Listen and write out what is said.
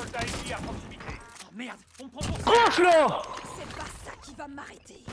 soldats ennemis à proximité. Oh merde, on prend pour Crash là C'est pas ça qui va m'arrêter